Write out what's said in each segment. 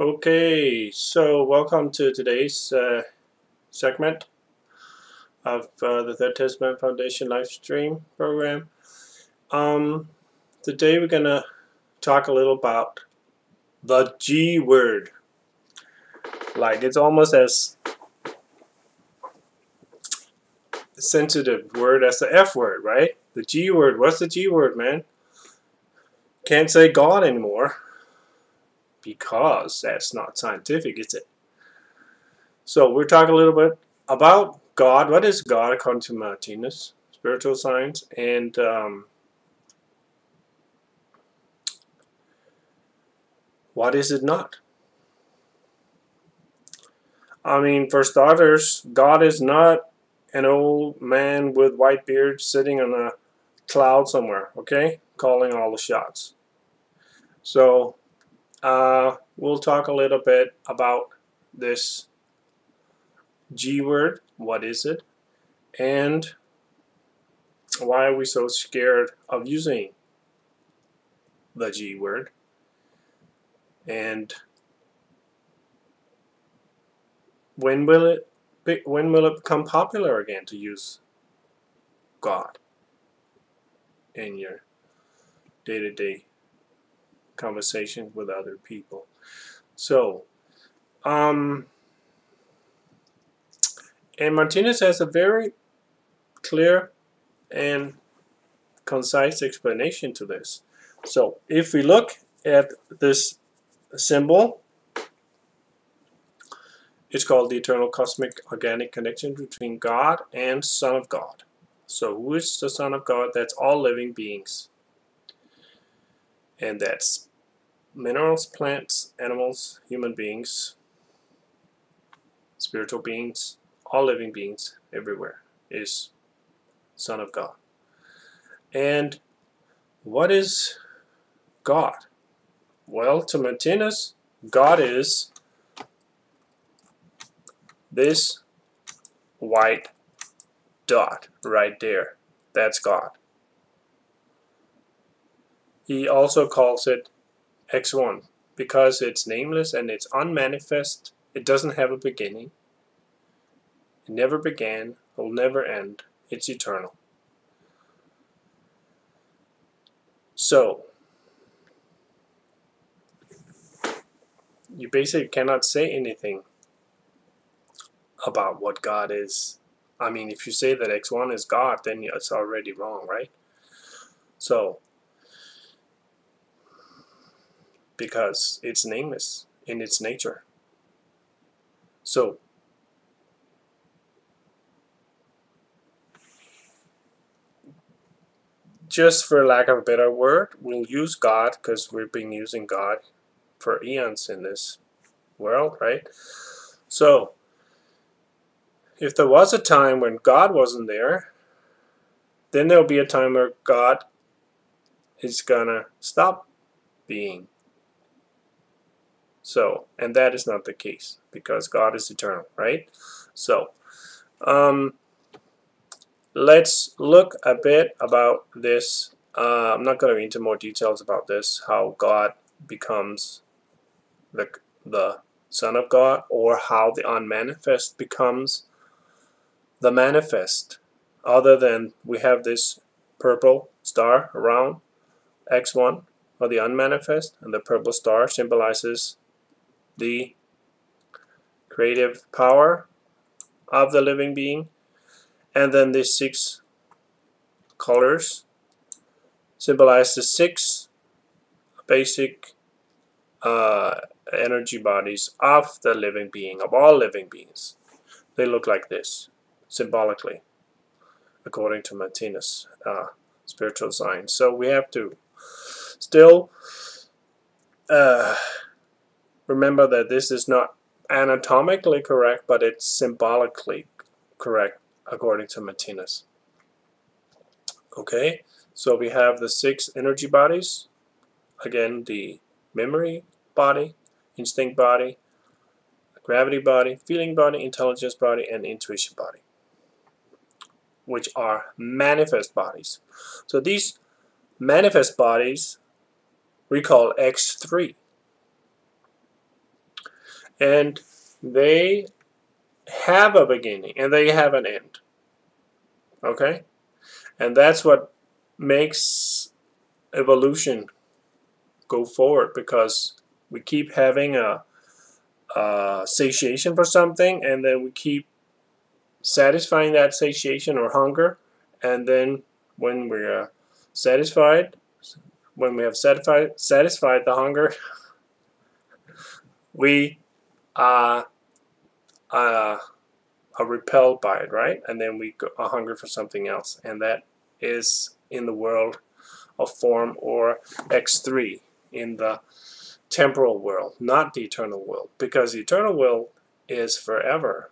Okay, so welcome to today's uh, segment of uh, the Third Testament Foundation live stream program. Um, today we're going to talk a little about the G word. Like it's almost as sensitive word as the F word, right? The G word. What's the G word, man? Can't say God anymore because that's not scientific, is it? So we're talking a little bit about God. What is God according to Martinus, spiritual science, and um, what is it not? I mean, for starters, God is not an old man with white beard sitting on a cloud somewhere, okay, calling all the shots. So uh, we'll talk a little bit about this G word, what is it, and why are we so scared of using the G word, and when will it be, when will it become popular again to use God in your day-to-day -day conversations with other people. So, um, and Martinus has a very clear and concise explanation to this. So, if we look at this symbol, it's called the eternal cosmic organic connection between God and Son of God. So, who is the Son of God? That's all living beings. And that's minerals, plants, animals, human beings, spiritual beings, all living beings everywhere is Son of God. And what is God? Well, to Martinus, God is this white dot right there. That's God. He also calls it x1 because it's nameless and it's unmanifest. It doesn't have a beginning. It never began, will never end. It's eternal. So, you basically cannot say anything about what God is. I mean, if you say that X1 is God, then it's already wrong, right? So, because it's nameless in its nature. So, just for lack of a better word, we'll use God because we've been using God for eons in this world, right? So, if there was a time when God wasn't there, then there'll be a time where God is gonna stop being. So, and that is not the case because God is eternal, right? So, um, let's look a bit about this. Uh, I'm not going to go into more details about this, how God becomes the, the Son of God or how the unmanifest becomes the manifest other than we have this purple star around X1 or the unmanifest and the purple star symbolizes the creative power of the living being and then the six colors symbolize the six basic uh, energy bodies of the living being, of all living beings. They look like this, symbolically, according to Martinus uh, spiritual science. So we have to still uh, remember that this is not anatomically correct, but it's symbolically correct according to Martinus. Okay, so we have the six energy bodies. Again, the memory body, instinct body, gravity body, feeling body, intelligence body, and intuition body, which are manifest bodies. So these manifest bodies we call X3 and they have a beginning and they have an end. Okay? And that's what makes evolution go forward because we keep having a, a satiation for something and then we keep satisfying that satiation or hunger and then when we're uh, satisfied when we have satisfied satisfied the hunger we uh, uh, are repelled by it right? And then we are hungry for something else. And that is in the world of form or x3 in the temporal world not the eternal world. Because the eternal world is forever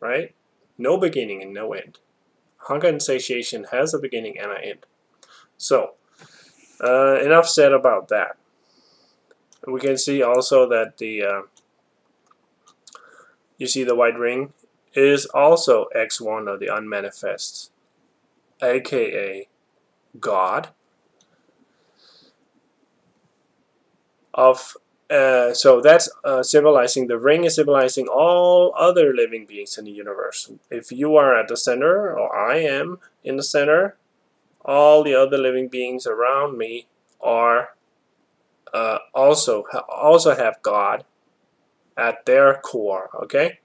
right? No beginning and no end. Hunger and satiation has a beginning and an end. So uh, enough said about that. We can see also that the uh, you see the white ring? Is also x1 of the unmanifest aka God. Of uh, so that's uh, symbolizing the ring is symbolizing all other living beings in the universe. If you are at the center or I am in the center all the other living beings around me are uh, also also have God at their core okay?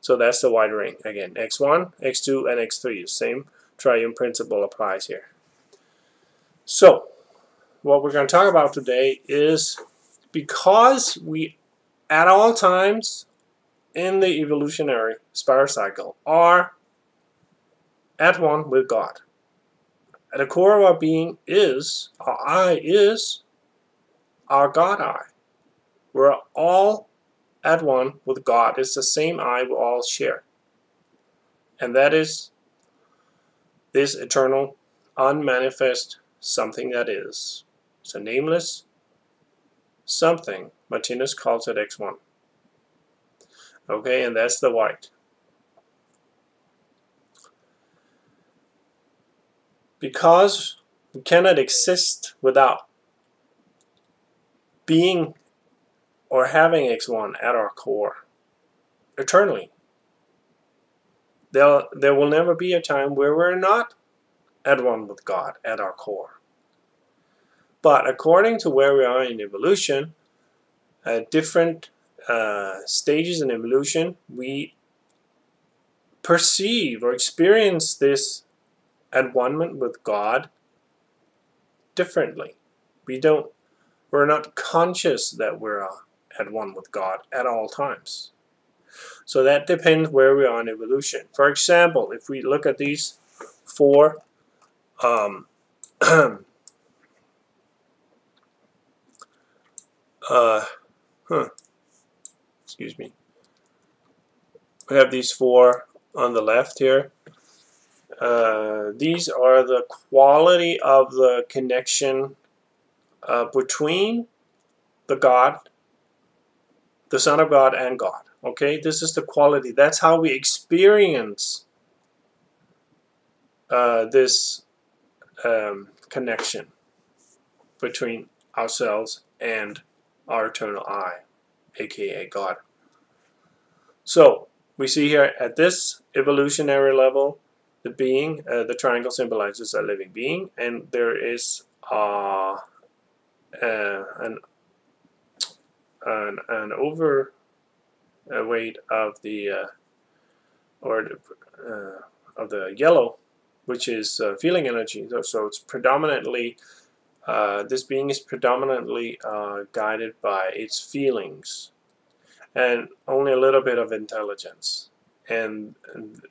So that's the wide ring again x1 x2 and x3 same triune principle applies here. So what we're going to talk about today is because we at all times in the evolutionary spiral cycle are at one with God. At the core of our being is our I is our God I. We're all at one with God. It's the same I we all share. And that is this eternal, unmanifest something that is. A nameless something. Martinus calls it X1. Okay, and that's the white. Because we cannot exist without being or having X1 at our core eternally. There'll, there will never be a time where we're not at one with God at our core. But according to where we are in evolution, at different uh, stages in evolution, we perceive or experience this at one with God differently. We don't, we're not conscious that we're at one with God at all times. So that depends where we are in evolution. For example, if we look at these four um, uh, huh, excuse me. We have these four on the left here. Uh, these are the quality of the connection uh, between the God the Son of God and God. Okay, this is the quality. That's how we experience uh, this um, connection between ourselves and our eternal I, aka God. So we see here at this evolutionary level, the being, uh, the triangle symbolizes a living being, and there is uh, uh, an an, an over weight of the uh, or uh, of the yellow, which is uh, feeling energy. So, so it's predominantly uh, this being is predominantly uh, guided by its feelings and only a little bit of intelligence. And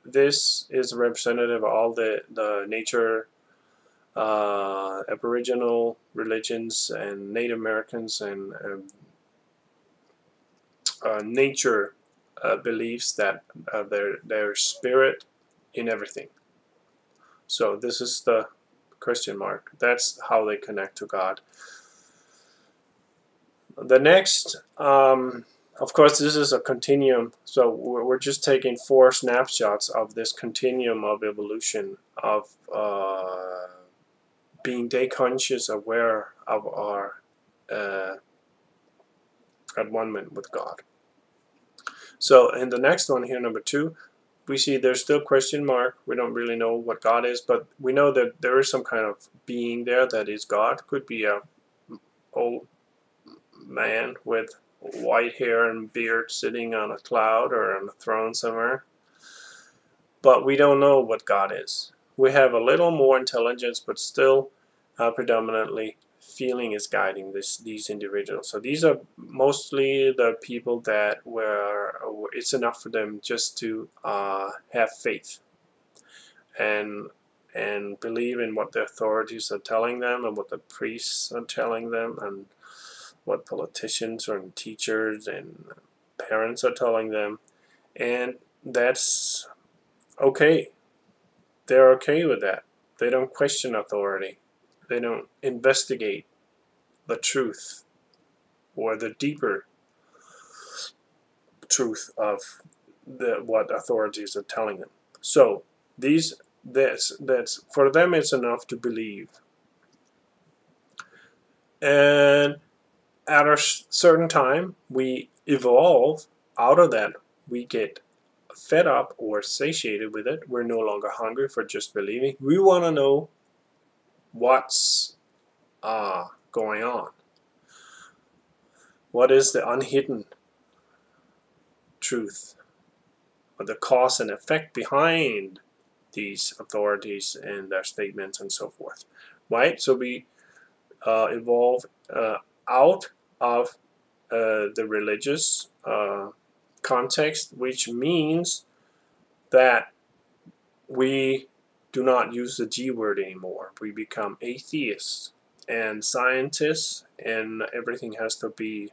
this is representative of all the, the nature uh, Aboriginal religions and Native Americans and um, uh, nature uh, believes that uh, there there's spirit in everything. So this is the Christian mark. That's how they connect to God. The next, um, of course, this is a continuum. So we're, we're, just taking four snapshots of this continuum of evolution of uh, being day conscious, aware of our uh, at one with God So in the next one here, number two, we see there's still question mark. We don't really know what God is, but we know that there is some kind of being there that is God. Could be a old man with white hair and beard sitting on a cloud or on a throne somewhere. But we don't know what God is. We have a little more intelligence, but still uh, predominantly feeling is guiding this these individuals. So these are mostly the people that were it's enough for them just to uh, have faith and and believe in what the authorities are telling them and what the priests are telling them and what politicians and teachers and parents are telling them. And that's okay. They're okay with that. They don't question authority they don't investigate the truth or the deeper truth of the, what authorities are telling them. So these that's that's for them it's enough to believe. And at a certain time we evolve out of that. We get fed up or satiated with it. We're no longer hungry for just believing. We want to know what's uh, going on. What is the unhidden truth or the cause and effect behind these authorities and their statements and so forth right so we uh, evolve uh, out of uh, the religious uh, context which means that we do not use the G word anymore. We become atheists and scientists, and everything has to be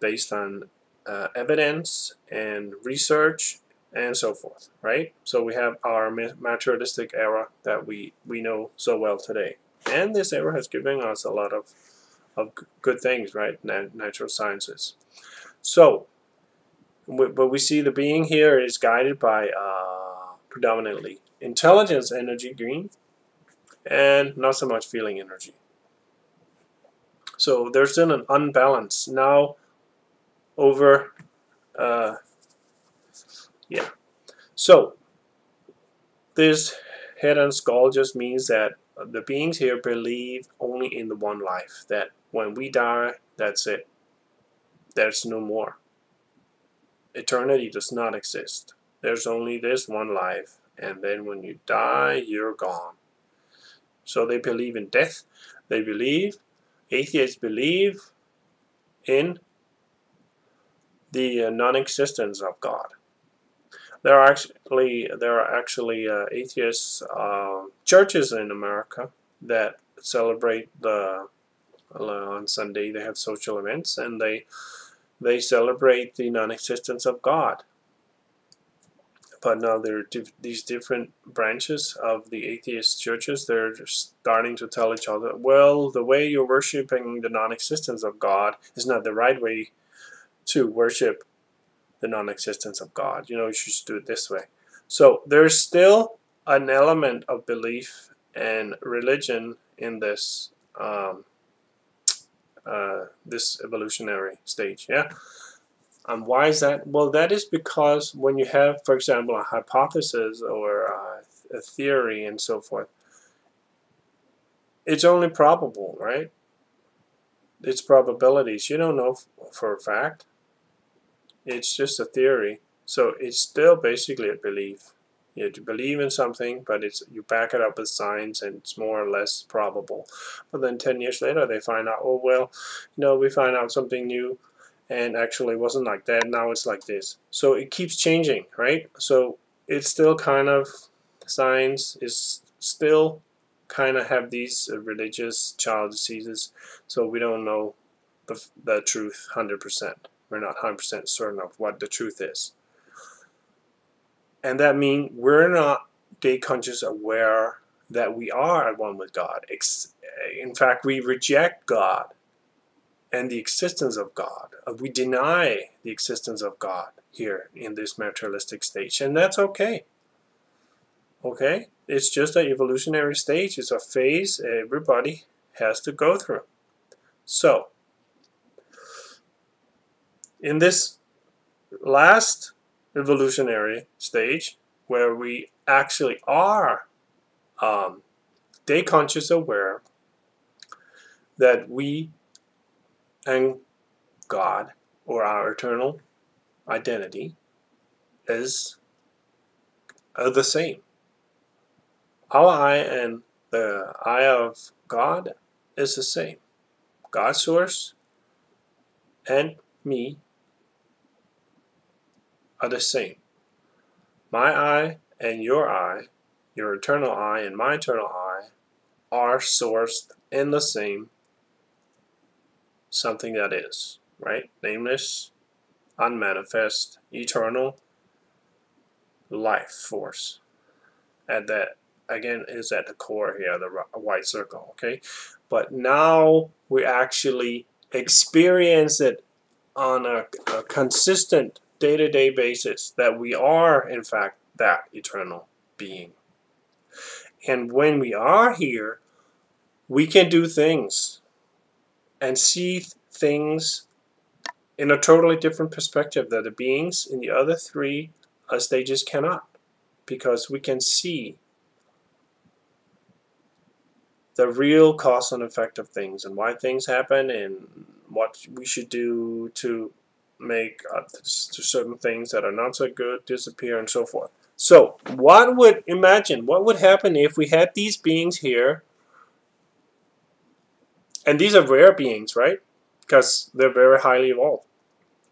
based on uh, evidence and research and so forth, right? So we have our materialistic era that we, we know so well today. And this era has given us a lot of, of good things, right? natural sciences. So, but we see the being here is guided by uh, predominantly intelligence energy green and not so much feeling energy. So there's still an unbalance. Now over uh, yeah. So this head and skull just means that the beings here believe only in the one life that when we die that's it. There's no more. Eternity does not exist there's only this one life and then when you die, you're gone. So they believe in death. They believe, atheists believe in the uh, non-existence of God. There are actually there are actually uh, atheist uh, churches in America that celebrate the uh, on Sunday they have social events and they they celebrate the non-existence of God but now there are these different branches of the atheist churches they're starting to tell each other well the way you're worshiping the non-existence of God is not the right way to worship the non-existence of God. You know you should do it this way. So there's still an element of belief and religion in this um, uh, this evolutionary stage yeah and why is that? Well, that is because when you have, for example, a hypothesis or a, a theory and so forth, it's only probable, right? It's probabilities. You don't know for a fact. It's just a theory. So it's still basically a belief. You, believe in something, but it's you back it up with science, and it's more or less probable. But then 10 years later, they find out, oh, well, you know, we find out something new and actually wasn't like that now it's like this. So it keeps changing right? So it's still kind of science is still kind of have these uh, religious child diseases so we don't know the, the truth 100% we're not 100% certain of what the truth is. And that means we're not day conscious aware that we are at one with God. In fact we reject God and the existence of God. Uh, we deny the existence of God here in this materialistic stage, and that's okay. Okay? It's just an evolutionary stage. It's a phase everybody has to go through. So, in this last evolutionary stage where we actually are um, day conscious aware that we and God or our eternal identity is uh, the same. Our I and the I of God is the same. God's source and me are the same. My I and your I, your eternal I and my eternal I, are sourced in the same something that is, right? Nameless, unmanifest, eternal life force. And that, again, is at the core here, the white circle, okay? But now we actually experience it on a, a consistent day-to-day -day basis that we are, in fact, that eternal being. And when we are here, we can do things and see things in a totally different perspective that the beings in the other three uh, stages cannot because we can see the real cause and effect of things and why things happen and what we should do to make uh, to certain things that are not so good disappear and so forth. So what would imagine what would happen if we had these beings here and these are rare beings, right? Because they're very highly evolved.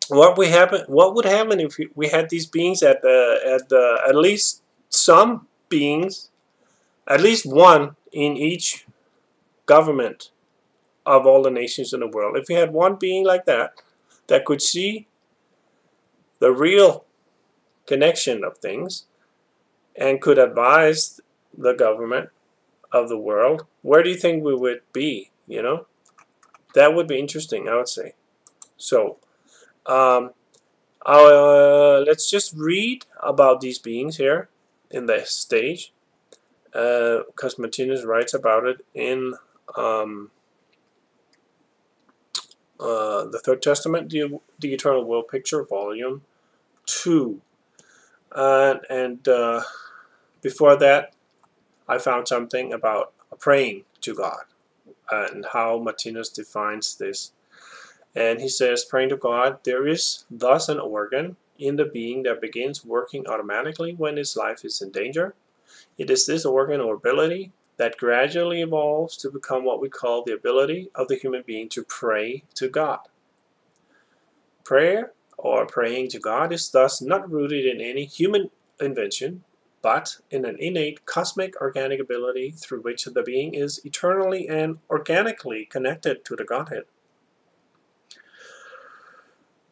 What we happen? What would happen if we had these beings at the at the at least some beings, at least one in each government of all the nations in the world. If we had one being like that, that could see the real connection of things and could advise the government of the world, where do you think we would be? You know, that would be interesting, I would say. So, um, uh, let's just read about these beings here in the stage, because uh, Martinus writes about it in um, uh, the Third Testament, the, the Eternal World Picture, Volume 2. Uh, and uh, before that, I found something about praying to God Uh, and how Martinus defines this. And he says, praying to God, there is thus an organ in the being that begins working automatically when its life is in danger. It is this organ or ability that gradually evolves to become what we call the ability of the human being to pray to God. Prayer or praying to God is thus not rooted in any human invention, but in an innate cosmic organic ability through which the being is eternally and organically connected to the Godhead.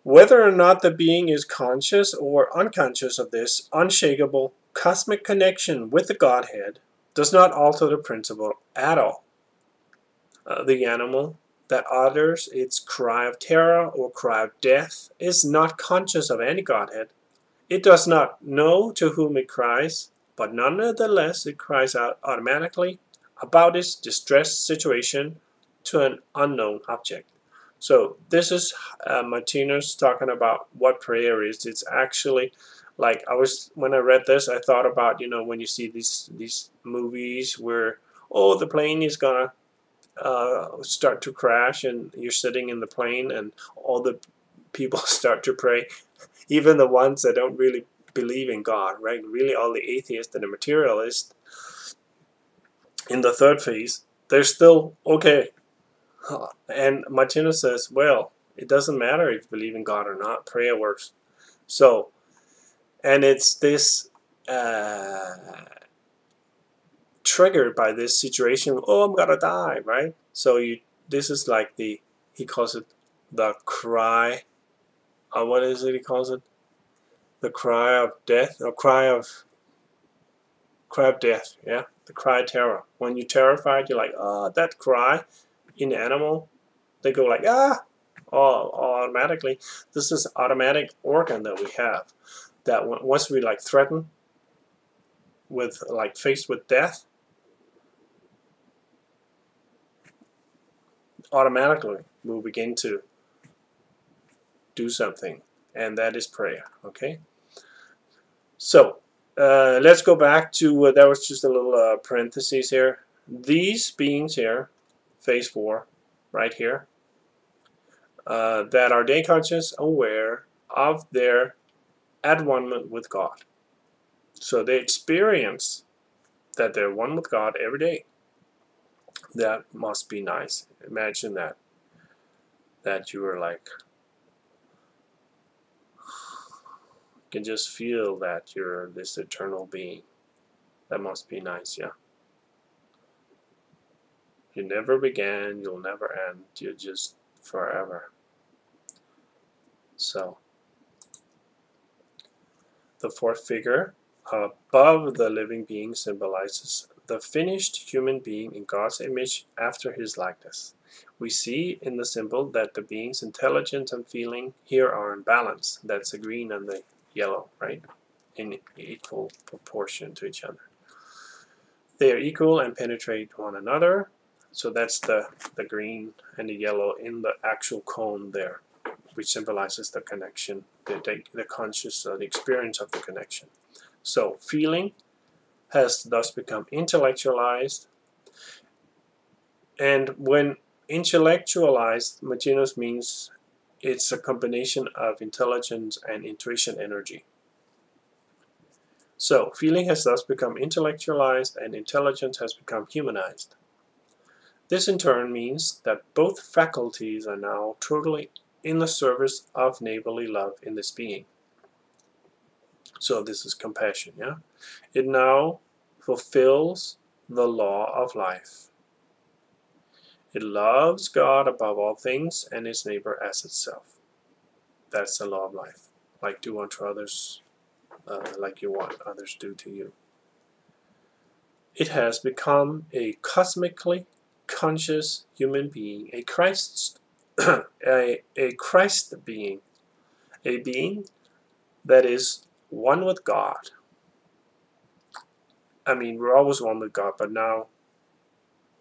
Whether or not the being is conscious or unconscious of this unshakable cosmic connection with the Godhead does not alter the principle at all. Uh, the animal that utters its cry of terror or cry of death is not conscious of any Godhead. It does not know to whom it cries, but nonetheless it cries out automatically about its distressed situation to an unknown object. So this is uh, Martinus talking about what prayer is. It's actually like I was when I read this, I thought about you know when you see these these movies where oh the plane is gonna uh, start to crash and you're sitting in the plane and all the people start to pray, even the ones that don't really believe in God, right? Really, all the atheists and the materialists in the third phase, they're still okay. And Martinus says, well, it doesn't matter if you believe in God or not, prayer works. So, and it's this uh, triggered by this situation. Oh, I'm gonna die, right? So you, this is like the he calls it the cry. Uh, what is it? He calls it the cry of death or cry of cry of death. Yeah, the cry of terror. When you're terrified, you're like, oh, that cry. In the animal, they go like ah, all, automatically. This is automatic organ that we have that once we like threaten with like faced with death automatically we'll begin to do something and that is prayer. Okay. So uh, let's go back to uh, that was just a little uh, parenthesis here. These beings here, phase four, right here, uh, that are day conscious, aware of their at one with God. So they experience that they're one with God every day. That must be nice. Imagine that. That you are like, you can just feel that you're this eternal being. That must be nice, yeah. You never began, you'll never end, you're just forever. So, the fourth figure above the living being symbolizes the finished human being in God's image after his likeness. We see in the symbol that the being's intelligence and feeling here are in balance. That's the green and the yellow, right? In equal proportion to each other. They are equal and penetrate one another. So that's the, the green and the yellow in the actual cone there, which symbolizes the connection, the, the, the conscious, uh, the experience of the connection. So feeling has thus become intellectualized. And when intellectualized, Martinus means it's a combination of intelligence and intuition energy. So, feeling has thus become intellectualized and intelligence has become humanized. This in turn means that both faculties are now totally in the service of neighborly love in this being. So this is compassion, yeah? It now fulfills the law of life. It loves God above all things and its neighbor as itself. That's the law of life. Like do unto others uh, like you want others do to you. It has become a cosmically conscious human being, a Christ, a, a Christ being, a being that is one with God. I mean, we're always one with God, but now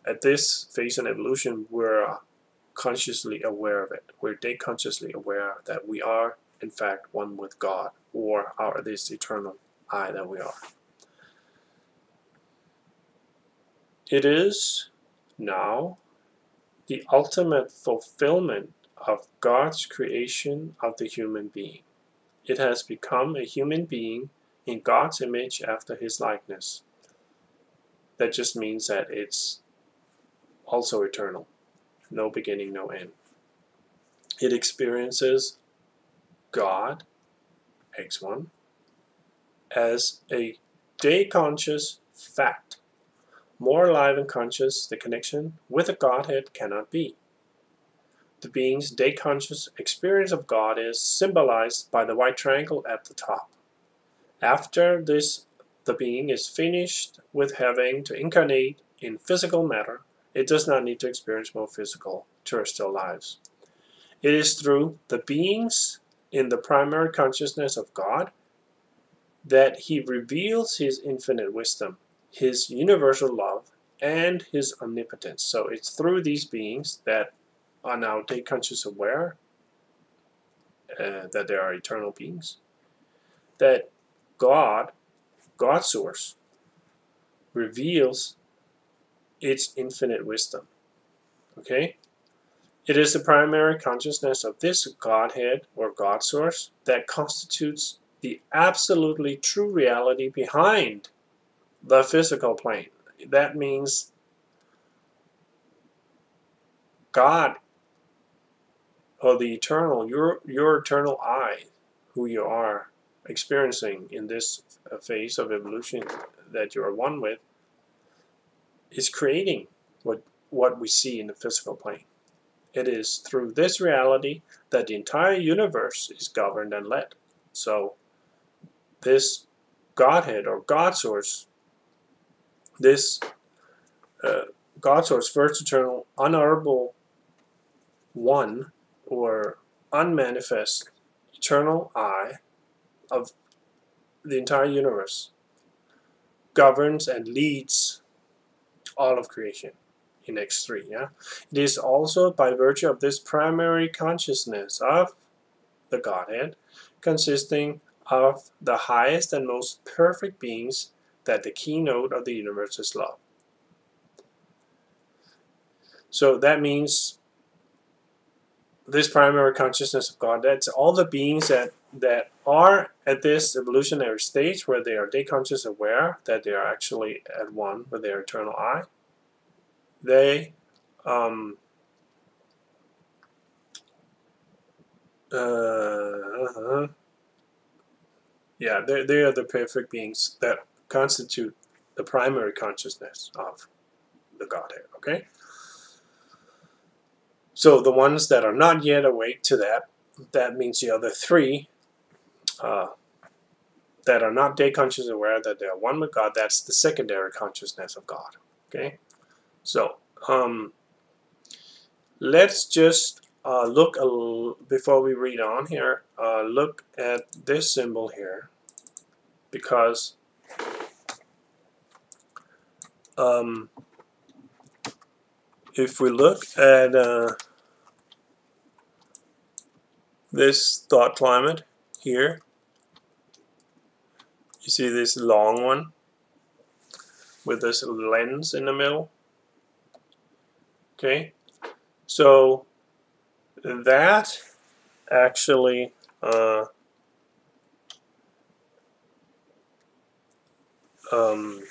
at this phase in evolution, we're uh, consciously aware of it. We're day consciously aware that we are, in fact, one with God, or are this eternal I that we are. It is now the ultimate fulfillment of God's creation of the human being. It has become a human being in God's image after his likeness. That just means that it's also eternal. No beginning, no end. It experiences God, X1, as a day conscious fact. More alive and conscious, the connection with the Godhead cannot be the being's day conscious experience of God is symbolized by the white triangle at the top. After this, the being is finished with having to incarnate in physical matter. It does not need to experience more physical terrestrial lives. It is through the beings in the primary consciousness of God that he reveals his infinite wisdom, his universal love, and his omnipotence. So it's through these beings that are now day conscious aware uh, that there are eternal beings, that God, God source, reveals its infinite wisdom. Okay? It is the primary consciousness of this Godhead or God source that constitutes the absolutely true reality behind the physical plane. That means God or the eternal, your, your eternal I, who you are experiencing in this uh, phase of evolution that you are one with, is creating what, what we see in the physical plane. It is through this reality that the entire universe is governed and led. So this Godhead or God source, this uh, God source, first eternal, unutterable one, or unmanifest eternal I of the entire universe governs and leads all of creation in X3. Yeah, It is also by virtue of this primary consciousness of the Godhead, consisting of the highest and most perfect beings that the keynote of the universe is love. So that means this primary consciousness of God, that's all the beings that, that are at this evolutionary stage where they are day conscious aware that they are actually at one with their eternal I. They um, uh, yeah, they, they are the perfect beings that constitute the primary consciousness of the Godhead, okay? So the ones that are not yet awake to that, that means the other three uh, that are not day conscious aware that they are one with God, that's the secondary consciousness of God, okay? So, um, let's just uh, look before we read on here, uh, look at this symbol here because um, if we look at uh, this thought climate here, you see this long one with this lens in the middle. Okay, so that actually uh, um,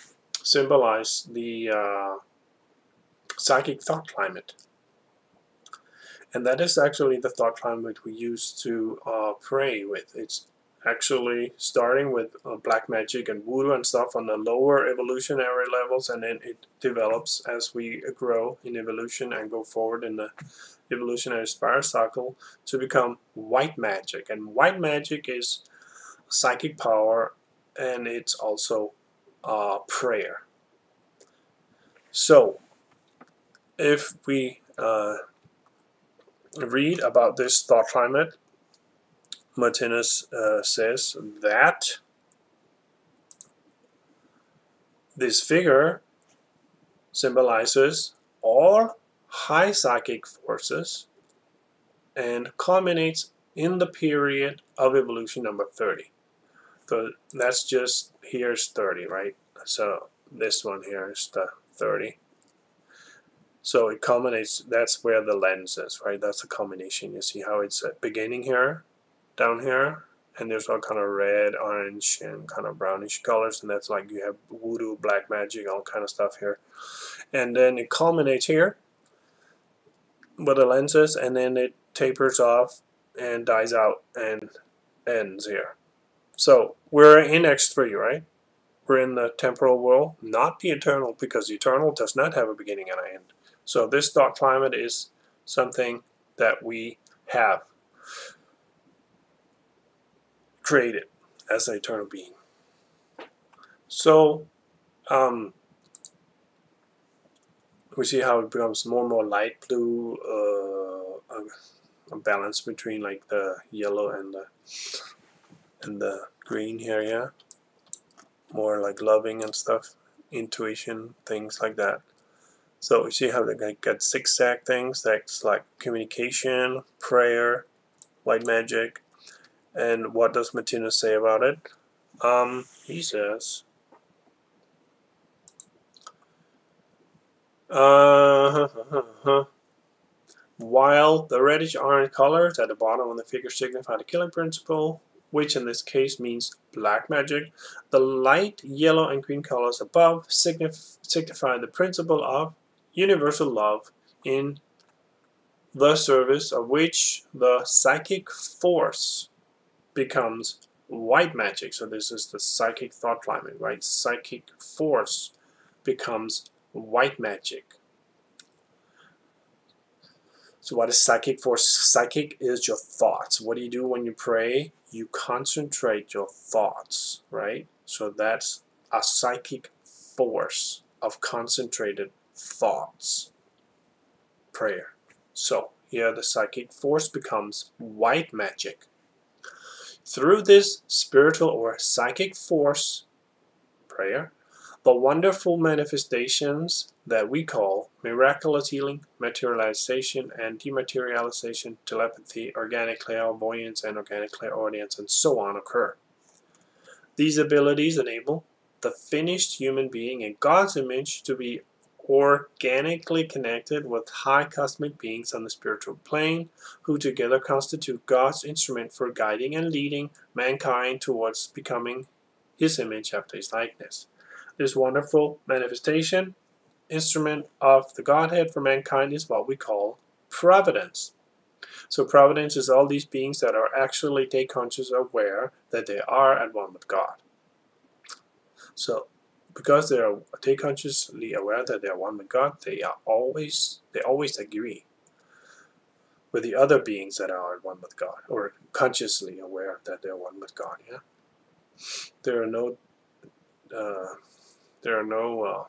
symbolize the uh, psychic thought climate. And that is actually the thought climate we use to uh, pray with. It's actually starting with uh, black magic and voodoo and stuff on the lower evolutionary levels and then it develops as we grow in evolution and go forward in the evolutionary spiral cycle to become white magic. And white magic is psychic power and it's also uh, prayer. So if we uh, read about this thought climate Martinus uh, says that this figure symbolizes all high psychic forces and culminates in the period of evolution number 30. So that's just, here's 30, right? So this one here is the 30. So it culminates, that's where the lens is, right? That's the culmination. You see how it's beginning here down here and there's all kind of red, orange, and kind of brownish colors, and that's like you have voodoo, black magic, all kind of stuff here. And then it culminates here with the lenses, and then it tapers off and dies out and ends here. So we're in X3, right? We're in the temporal world, not the eternal, because the eternal does not have a beginning and an end. So this thought climate is something that we have created as an eternal being. So um, we see how it becomes more and more light blue, uh, a, a, balance between like the yellow and the and the green here, yeah. More like loving and stuff, intuition, things like that. So we see how they got zigzag things that's like communication, prayer, white magic, and what does Martinus say about it? Um, he says, uh, while the reddish orange colors at the bottom of the figure signify the killing principle, which in this case means black magic, the light yellow and green colors above signif signify the principle of universal love in the service of which the psychic force becomes white magic. So this is the psychic thought climate, right? Psychic force becomes white magic. So what is psychic force? Psychic is your thoughts. What do you do when you pray? You concentrate your thoughts, right? So that's a psychic force of concentrated thoughts. Prayer. So here the psychic force becomes white magic. Through this spiritual or psychic force, prayer, the wonderful manifestations that we call miraculous healing, materialization and dematerialization, telepathy, organic clairvoyance, and organic clairaudience, and so on occur. These abilities enable the finished human being in God's image to be organically connected with high cosmic beings on the spiritual plane, who together constitute God's instrument for guiding and leading mankind towards becoming his image after his likeness. This wonderful manifestation, instrument of the Godhead for mankind, is what we call providence. So providence is all these beings that are actually take conscious aware that they are at one with God. So because they are they consciously aware that they are one with God, they are always they always agree with the other beings that are one with God, or consciously aware that they're one with God. Yeah, there are no uh, there are no uh,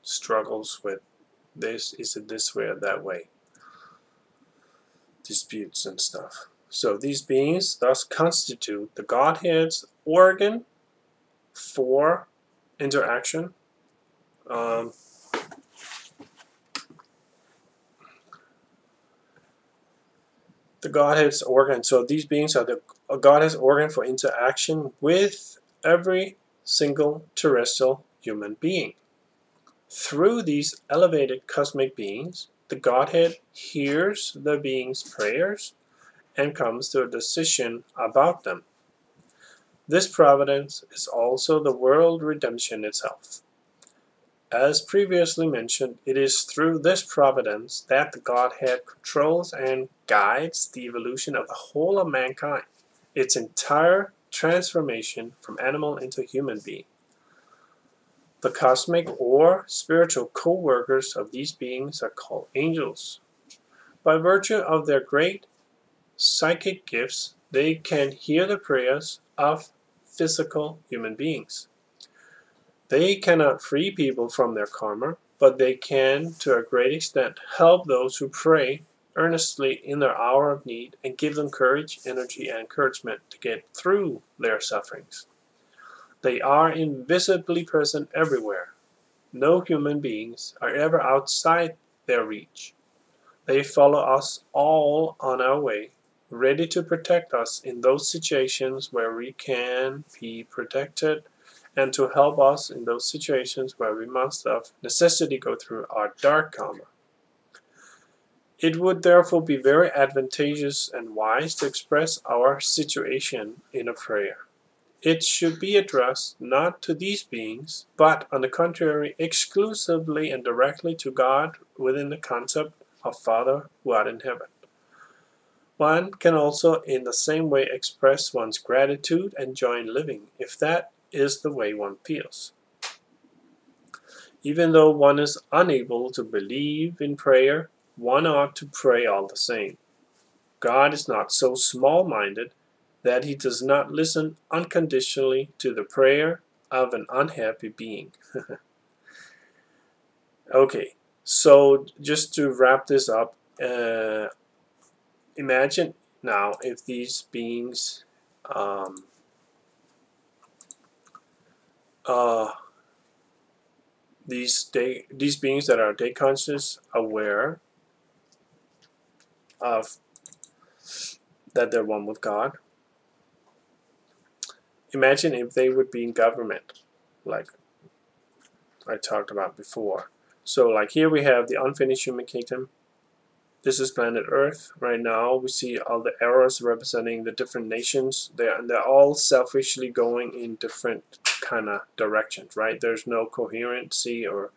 struggles with this. Is it this way or that way? Disputes and stuff. So these beings thus constitute the Godhead's organ for interaction. Um, the Godhead's organ. So these beings are the Godhead's organ for interaction with every single terrestrial human being. Through these elevated cosmic beings, the Godhead hears the being's prayers and comes to a decision about them. This providence is also the world redemption itself. As previously mentioned, it is through this providence that the Godhead controls and guides the evolution of the whole of mankind, its entire transformation from animal into human being. The cosmic or spiritual co-workers of these beings are called angels. By virtue of their great psychic gifts, they can hear the prayers of physical human beings. They cannot free people from their karma, but they can, to a great extent, help those who pray earnestly in their hour of need and give them courage, energy, and encouragement to get through their sufferings. They are invisibly present everywhere. No human beings are ever outside their reach. They follow us all on our way ready to protect us in those situations where we can be protected and to help us in those situations where we must of necessity go through our dark karma. It would therefore be very advantageous and wise to express our situation in a prayer. It should be addressed not to these beings, but on the contrary, exclusively and directly to God within the concept of Father who art in heaven. One can also in the same way express one's gratitude and joy in living, if that is the way one feels. Even though one is unable to believe in prayer, one ought to pray all the same. God is not so small-minded that he does not listen unconditionally to the prayer of an unhappy being. okay, so just to wrap this up, uh, imagine now if these beings um, uh, these day these beings that are day conscious aware of that they're one with God imagine if they would be in government like I talked about before. So like here we have the unfinished human kingdom this is planet Earth. Right now, we see all the arrows representing the different nations. They're, and they're all selfishly going in different kind of directions, right? There's no coherency or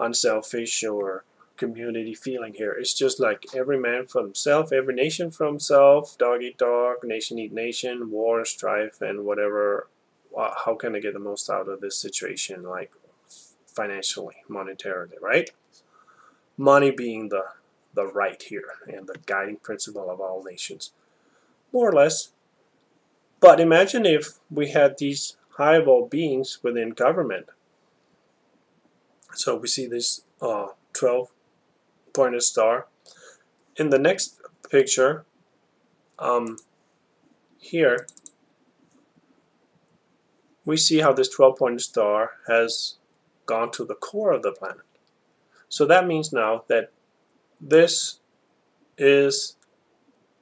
unselfish or community feeling here. It's just like every man for himself, every nation for himself, dog eat dog, nation eat nation, war, strife, and whatever. Uh, how can I get the most out of this situation, like financially, monetarily, right? Money being the the right here and the guiding principle of all nations. More or less. But imagine if we had these high evolved beings within government. So we see this uh, 12 pointed star. In the next picture, um, here, we see how this 12-pointed star has gone to the core of the planet. So that means now that this is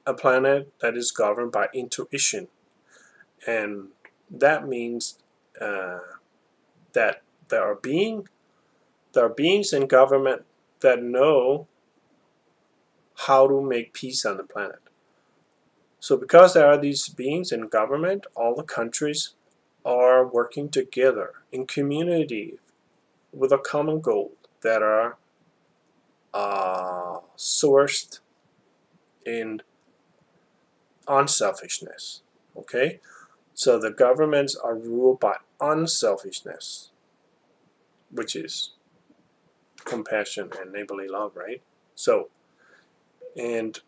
a planet that is governed by intuition. And that means uh, that there are being there are beings in government that know how to make peace on the planet. So because there are these beings in government, all the countries are working together in community with a common goal that are uh, sourced in unselfishness. Okay? So the governments are ruled by unselfishness, which is compassion and neighborly love, right? So, and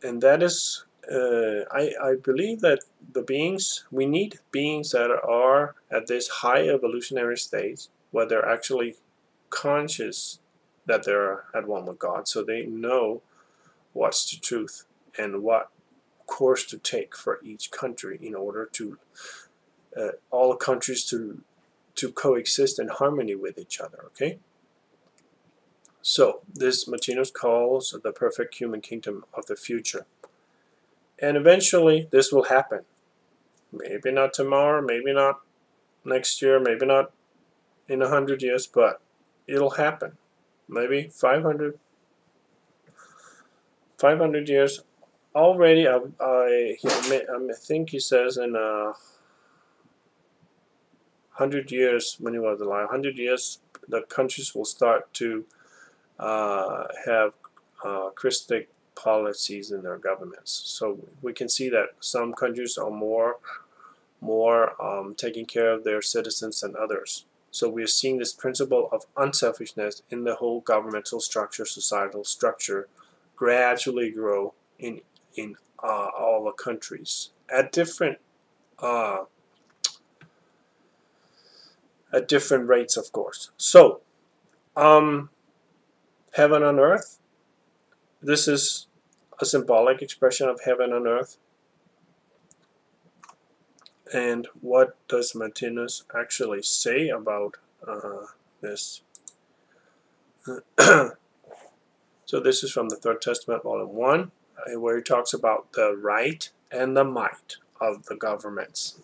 and that is, uh, I I believe that the beings we need beings that are at this high evolutionary stage where they're actually conscious that they're at one with God, so they know what's the truth and what course to take for each country in order to uh, all countries to to coexist in harmony with each other okay? So this Martinus calls the perfect human kingdom of the future. And eventually this will happen. Maybe not tomorrow maybe not next year maybe not in a hundred years but it'll happen maybe 500 500 years already I, I, I think he says in a hundred years when he was alive, hundred years the countries will start to uh, have uh, Christic policies in their governments. So we can see that some countries are more more um, taking care of their citizens than others. So we are seeing this principle of unselfishness in the whole governmental structure, societal structure, gradually grow in in uh, all the countries at different uh, at different rates, of course. So, um, heaven on earth. This is a symbolic expression of heaven on earth. And what does Martinus actually say about uh, this? so this is from the Third Testament, Volume 1 where he talks about the right and the might of the governments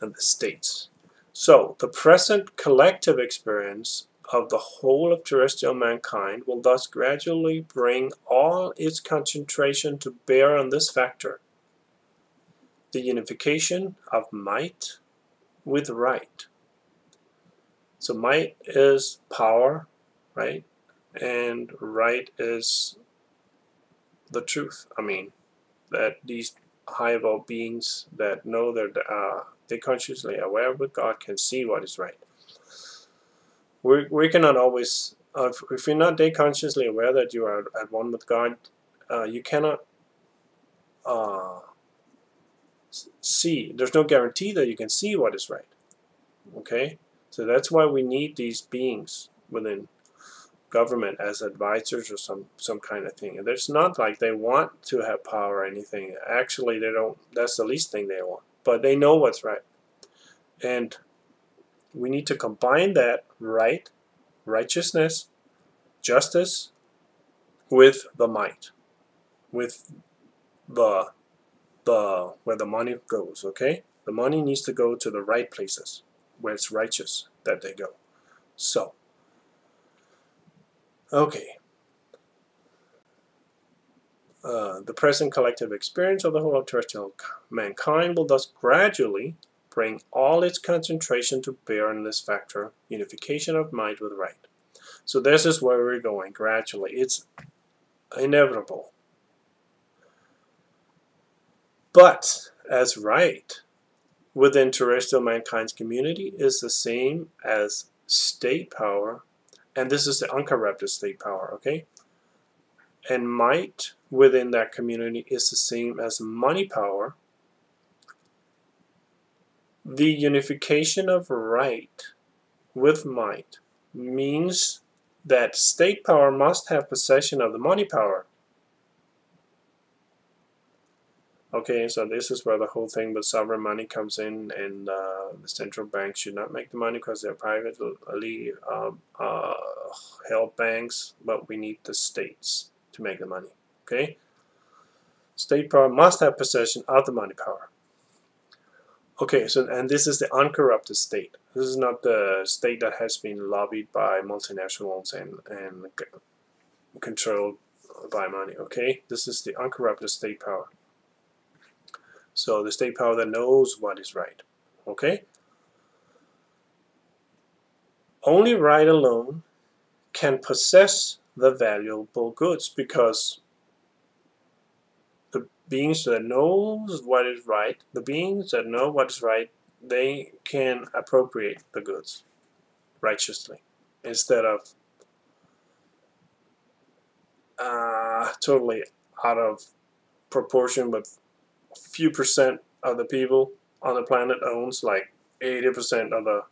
and the states. So, the present collective experience of the whole of terrestrial mankind will thus gradually bring all its concentration to bear on this factor the unification of might with right. So, might is power, right? And right is the truth. I mean, that these high evolved beings that know that uh, they consciously aware with God can see what is right. We, we cannot always, uh, if, if you're not day consciously aware that you are at one with God, uh, you cannot uh, see. There's no guarantee that you can see what is right. Okay? So that's why we need these beings within government as advisors or some some kind of thing. And it's not like they want to have power or anything. Actually, they don't. That's the least thing they want. But they know what's right, and we need to combine that right, righteousness, justice, with the might, with the the where the money goes. Okay, the money needs to go to the right places where it's righteous that they go. So. Okay. Uh, the present collective experience of the whole of terrestrial mankind will thus gradually bring all its concentration to bear on this factor, unification of mind with right. So this is where we're going gradually. It's inevitable. But as right within terrestrial mankind's community is the same as state power and this is the uncorrupted state power, okay? And might within that community is the same as money power. The unification of right with might means that state power must have possession of the money power. Okay, so this is where the whole thing with sovereign money comes in, and uh, the central bank should not make the money because they're privately uh, uh, held banks, but we need the states to make the money. Okay, state power must have possession of the money power. Okay, so and this is the uncorrupted state. This is not the state that has been lobbied by multinationals and and controlled by money. Okay, this is the uncorrupted state power. So the state power that knows what is right. Okay? Only right alone can possess the valuable goods because the beings that knows what is right, the beings that know what is right, they can appropriate the goods righteously instead of uh, totally out of proportion with few percent of the people on the planet owns like 80% of the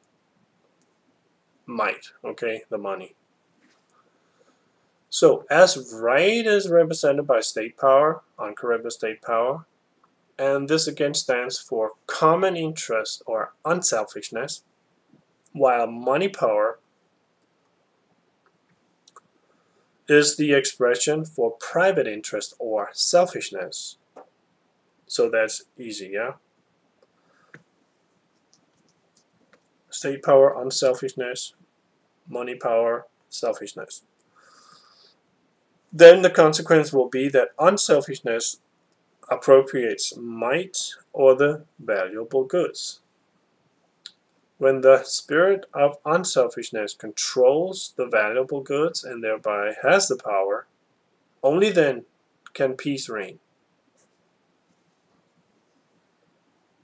might, okay, the money. So as right is represented by state power, uncorrupted state power, and this again stands for common interest or unselfishness, while money power is the expression for private interest or selfishness. So that's easy, yeah? State power, unselfishness, money power, selfishness. Then the consequence will be that unselfishness appropriates might or the valuable goods. When the spirit of unselfishness controls the valuable goods and thereby has the power, only then can peace reign.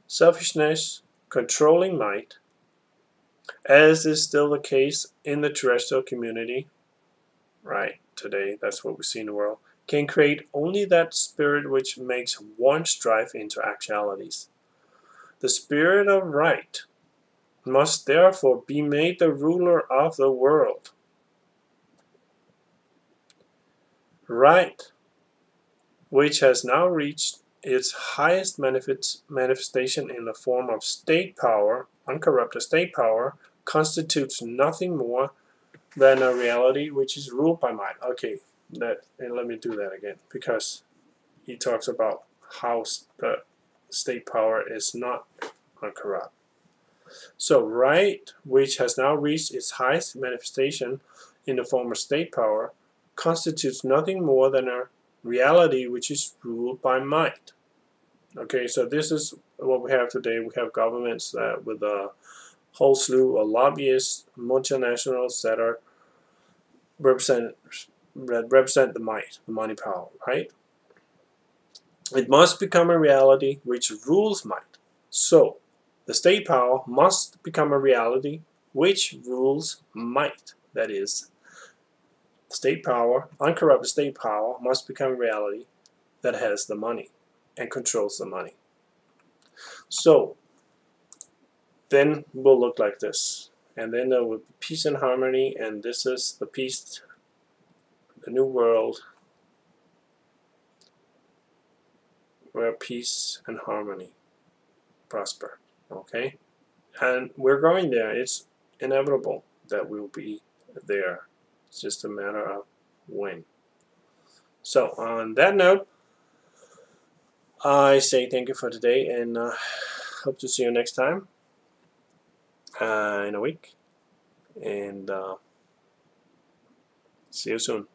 Selfishness, controlling might, as is still the case in the terrestrial community, right, today, that's what we see in the world, can create only that spirit which makes one strife into actualities. The spirit of right must therefore be made the ruler of the world. Right, which has now reached its highest manifestation in the form of state power, uncorrupted state power, constitutes nothing more than a reality which is ruled by might. Okay, that and let me do that again because he talks about how the state power is not uncorrupt. So right, which has now reached its highest manifestation in the form of state power, constitutes nothing more than a reality which is ruled by might. Okay, so this is what we have today. We have governments that with a whole slew of lobbyists, multinationals that are represent represent the might, the money power, right? It must become a reality which rules might. So, the state power must become a reality which rules might. That is, state power, uncorrupted state power, must become a reality that has the money and controls the money. So then we'll look like this. And then there will be peace and harmony, and this is the peace, the new world, where peace and harmony prosper. Okay? And we're going there. It's inevitable that we'll be there. It's just a matter of when. So on that note, I say thank you for today and uh, hope to see you next time uh, in a week and uh, see you soon.